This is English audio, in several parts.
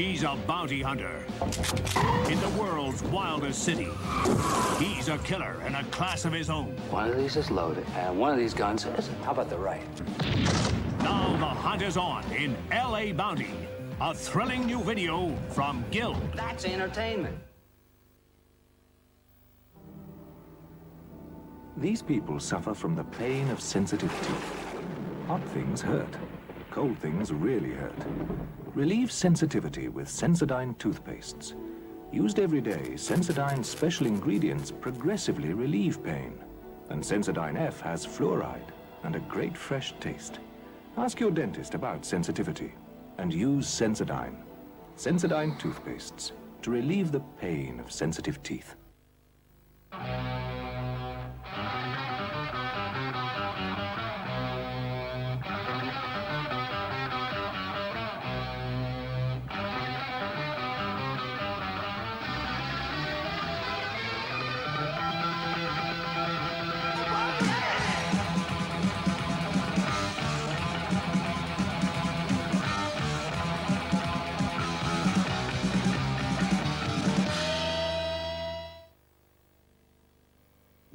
She's a bounty hunter in the world's wildest city. He's a killer in a class of his own. One of these is loaded, and one of these guns isn't. How about the right? Now the hunt is on in L.A. Bounty, a thrilling new video from Guild. That's entertainment. These people suffer from the pain of sensitive teeth. Hot things hurt. Cold things really hurt. Relieve sensitivity with Sensodyne toothpastes. Used every day, Sensodyne's special ingredients progressively relieve pain. And Sensodyne F has fluoride and a great fresh taste. Ask your dentist about sensitivity and use Sensodyne. Sensodyne toothpastes to relieve the pain of sensitive teeth.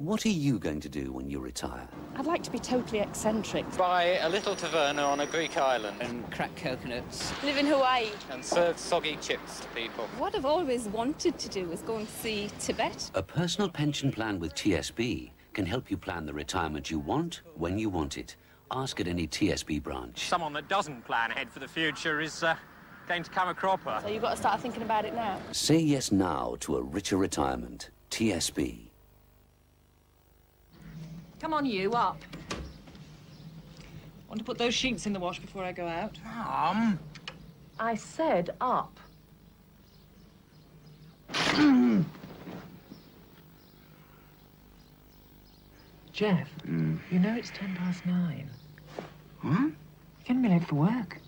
What are you going to do when you retire? I'd like to be totally eccentric. Buy a little taverna on a Greek island and crack coconuts. Live in Hawaii. And serve soggy chips to people. What I've always wanted to do is go and see Tibet. A personal pension plan with TSB can help you plan the retirement you want when you want it. Ask at any TSB branch. Someone that doesn't plan ahead for the future is uh, going to come a cropper. So you've got to start thinking about it now. Say yes now to a richer retirement. TSB. Come on, you, up. Want to put those sheets in the wash before I go out? Mum. I said up. Jeff, mm. you know it's ten past nine. Huh? You're going to be late for work.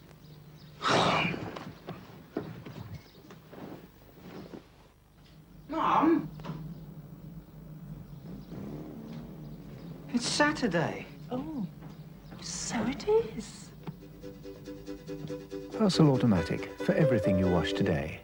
It's Saturday. Oh, so it is. Persil automatic for everything you wash today.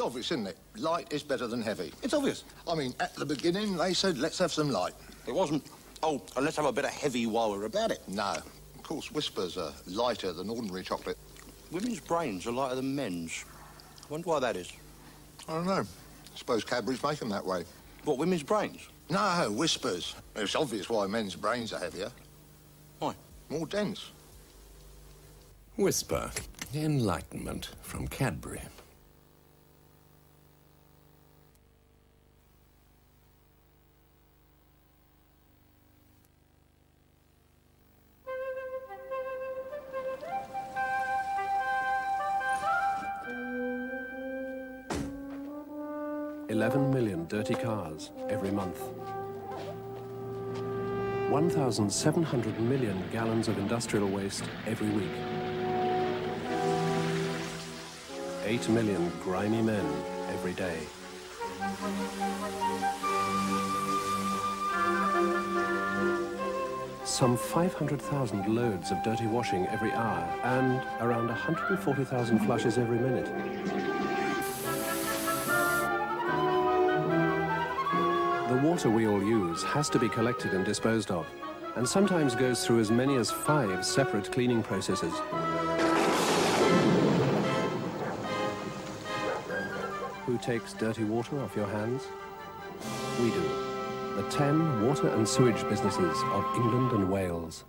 It's obvious, isn't it? Light is better than heavy. It's obvious. I mean, at the beginning, they said, let's have some light. It wasn't, oh, and let's have a bit of heavy while we're about it. No. Of course, Wispas are lighter than ordinary chocolate. Women's brains are lighter than men's. I wonder why that is. I don't know. I suppose Cadbury's make them that way. What, women's brains? No, Wispas. It's obvious why men's brains are heavier. Why? More dense. Wispa. Enlightenment from Cadbury. Eleven million dirty cars every month. 1,700 million gallons of industrial waste every week. 8 million grimy men every day. Some 500,000 loads of dirty washing every hour and around 140,000 flushes every minute. Water we all use has to be collected and disposed of, and sometimes goes through as many as five separate cleaning processes. Who takes dirty water off your hands? We do. The 10 water and sewage businesses of England and Wales.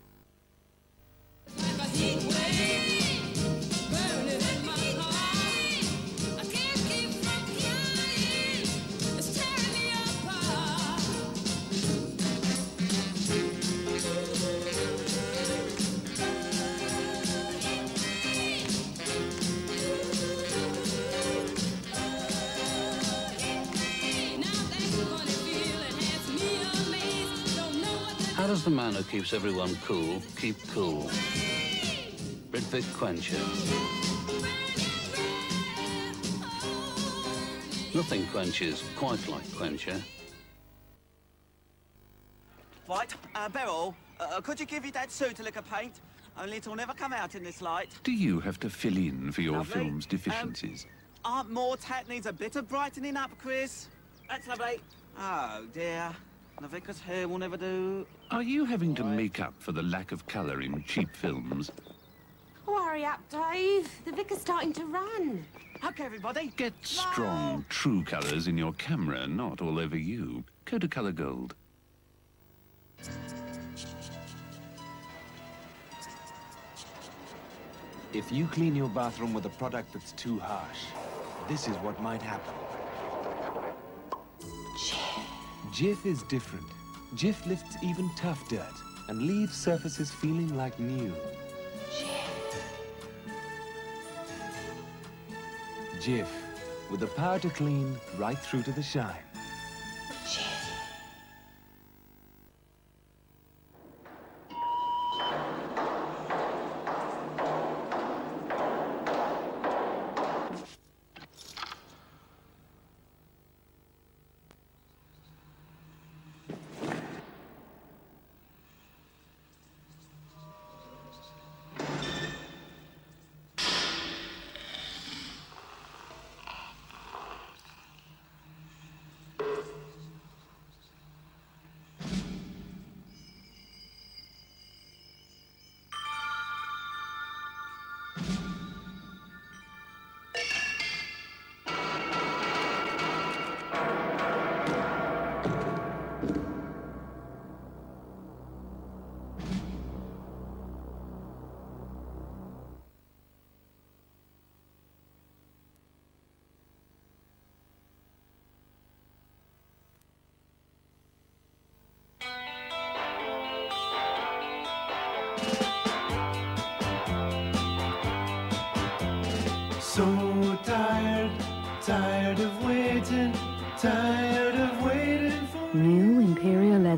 Does the man who keeps everyone cool keep cool? Britvic Quencher. Nothing quenches quite like Quencher. Right, uh, Beryl, uh, could you give your dad suit a lick of paint? Only it'll never come out in this light. Do you have to fill in for your Lovely. film's deficiencies? Aunt Maud's hat needs a bit of brightening up, Chris. That's lovely. Oh, dear. The vicar's hair will never do. Are you having to make up for the lack of colour in cheap films? Hurry up, Dave. The vicar's starting to run. Okay, everybody. Get strong, true colours in your camera, not all over you. Kodacolor Gold. If you clean your bathroom with a product that's too harsh, this is what might happen. Jif is different. Jif lifts even tough dirt and leaves surfaces feeling like new. Jif, with the power to clean right through to the shine.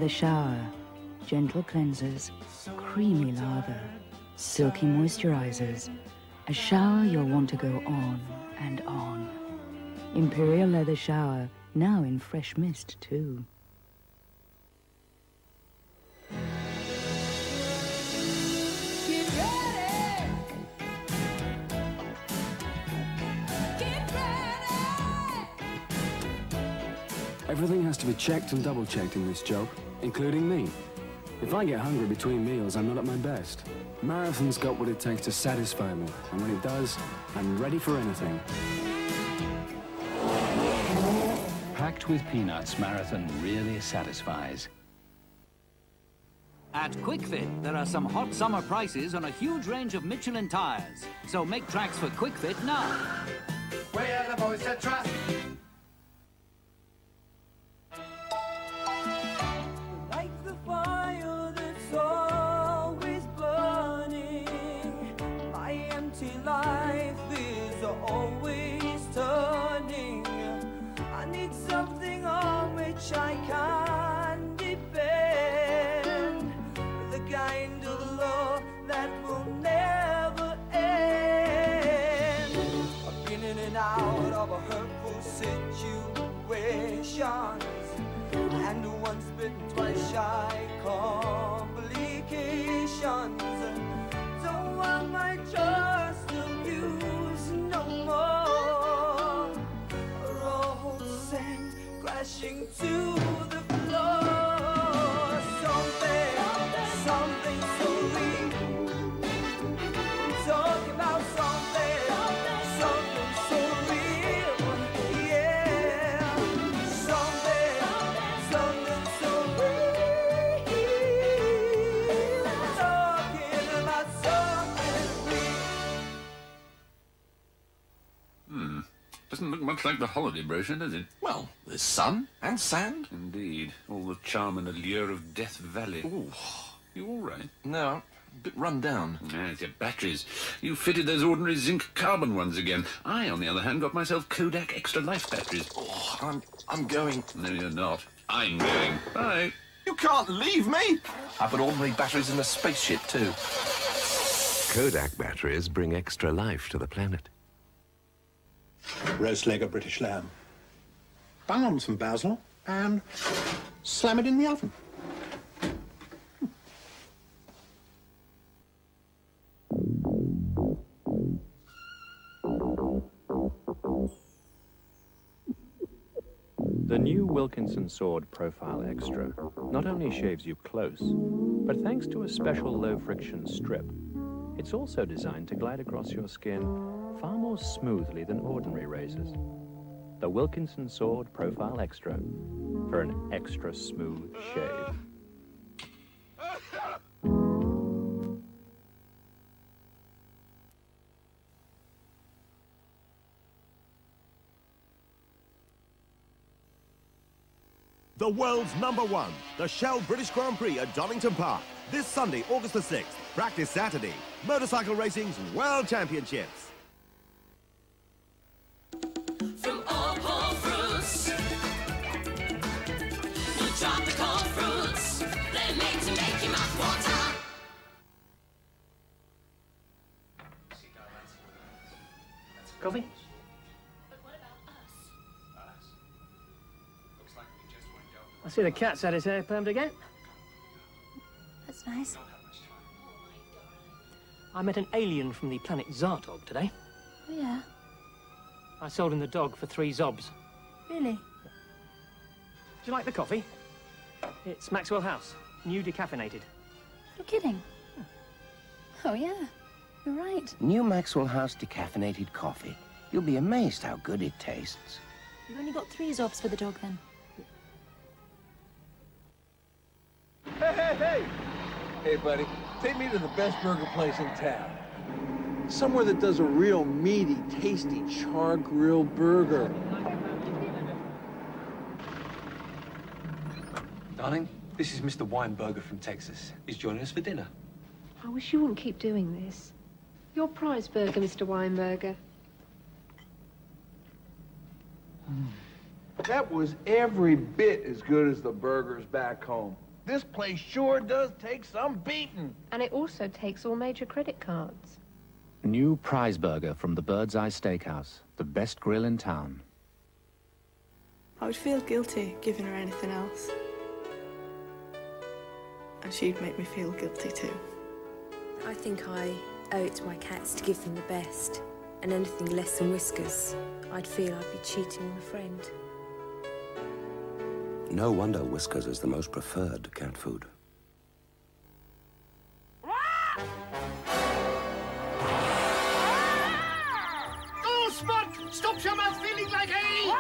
Leather Shower. Gentle cleansers, creamy lather, silky moisturizers. A shower you'll want to go on and on. Imperial Leather Shower, now in fresh mist too. Everything has to be checked and double-checked in this job, including me. If I get hungry between meals, I'm not at my best. Marathon's got what it takes to satisfy me, and when it does, I'm ready for anything. Packed with peanuts, Marathon really satisfies. At Kwik-Fit, there are some hot summer prices on a huge range of Michelin tires. So make tracks for Kwik-Fit now. Where the boys to trust. My life is always turning. I need something on which I can depend, the kind of love that will never end. I've been in and out of a hurtful situations. And once bitten, twice shy complications. Doesn't look much like the holiday brochure, does it? Well, there's sun and sand. Indeed. All the charm and allure of Death Valley. Ooh. You all right? No, a bit run down. Yes, your batteries. You fitted those ordinary zinc carbon ones again. I, on the other hand, got myself Kodak Extra Life batteries. Oh, I'm, I'm going. No, you're not. I'm going. Bye. You You can't leave me! I put all the batteries in the spaceship, too. Kodak batteries bring extra life to the planet. Roast leg of British lamb. Bung on some basil and slam it in the oven. The new Wilkinson Sword Profile Extra not only shaves you close, but thanks to a special low-friction strip, it's also designed to glide across your skin far more smoothly than ordinary razors. The Wilkinson Sword Profile Extra for an extra smooth shave. The world's number one, the Shell British Grand Prix at Donington Park. This Sunday, August the 6th. Practice Saturday. Motorcycle Racing's World Championships. Coffee? I see the cat's had his hair permed again. That's nice. I met an alien from the planet Zartog today. Oh, yeah. I sold him the dog for three zobs. Really? Do you like the coffee? It's Maxwell House, new decaffeinated. You're kidding. Hmm. Oh, yeah. You're right. New Maxwell House decaffeinated coffee. You'll be amazed how good it tastes. You've only got three zobs for the dog, then. Hey, hey, hey! Hey, buddy, take me to the best burger place in town. Somewhere that does a real meaty, tasty char-grilled burger. Darling, this is Mr. Weinberger from Texas. He's joining us for dinner. I wish you wouldn't keep doing this. Your prize burger, Mr. Weinberger. Hmm. That was every bit as good as the burgers back home. This place sure does take some beating. And it also takes all major credit cards. New prize burger from the Birds Eye Steakhouse, the best grill in town. I would feel guilty giving her anything else. And she'd make me feel guilty too. I think I owe it to my cats to give them the best. And anything less than Whiskas, I'd feel I'd be cheating on a friend. No wonder Whiskas is the most preferred cat food. Oh, Spot! Stop your mouth feeling like hay!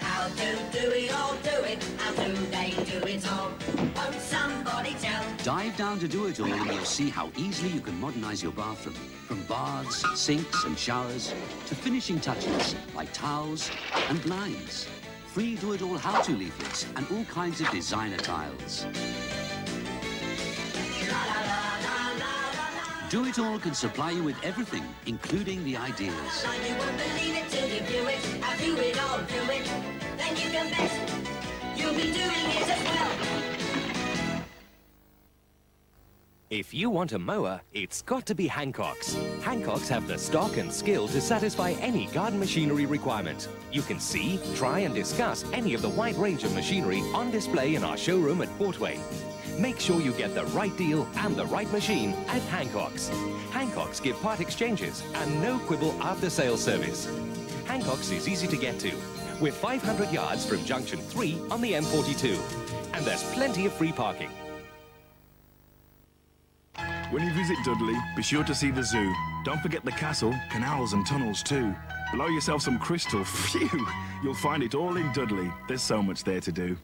How do do it all do it? Do they do it all? Won't somebody tell? Dive down to Do It All and you'll see how easily you can modernize your bathroom. From baths, sinks and showers to finishing touches like towels and blinds. Free Do It All how-to leaflets and all kinds of designer tiles. Do It All can supply you with everything, including the ideas. You won't believe it till you do it. How do it all do it? Then you can bet If you want a mower, it's got to be Hancock's. Hancock's have the stock and skill to satisfy any garden machinery requirement. You can see, try and discuss any of the wide range of machinery on display in our showroom at Portway. Make sure you get the right deal and the right machine at Hancock's. Hancock's give part exchanges and no quibble after sales service. Hancock's is easy to get to. We're 500 yards from Junction 3 on the M42. And there's plenty of free parking. When you visit Dudley, be sure to see the zoo. Don't forget the castle, canals and tunnels too. Blow yourself some crystal, phew! You'll find it all in Dudley. There's so much there to do.